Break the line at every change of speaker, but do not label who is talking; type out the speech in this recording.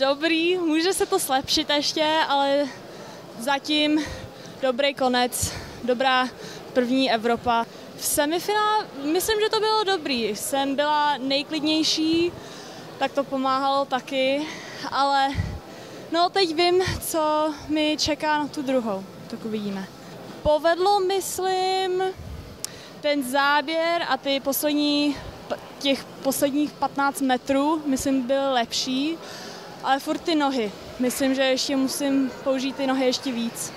dobrý, může se to zlepšit ještě, ale zatím dobrý konec, dobrá první Evropa. V semifinále myslím, že to bylo dobrý. Jsem byla nejklidnější, tak to pomáhalo taky, ale no teď vím, co mi čeká na tu druhou, tak uvidíme. Povedlo, myslím, ten záběr a ty poslední, těch posledních 15 metrů, myslím, byl lepší, ale furt ty nohy. Myslím, že ještě musím použít ty nohy ještě víc.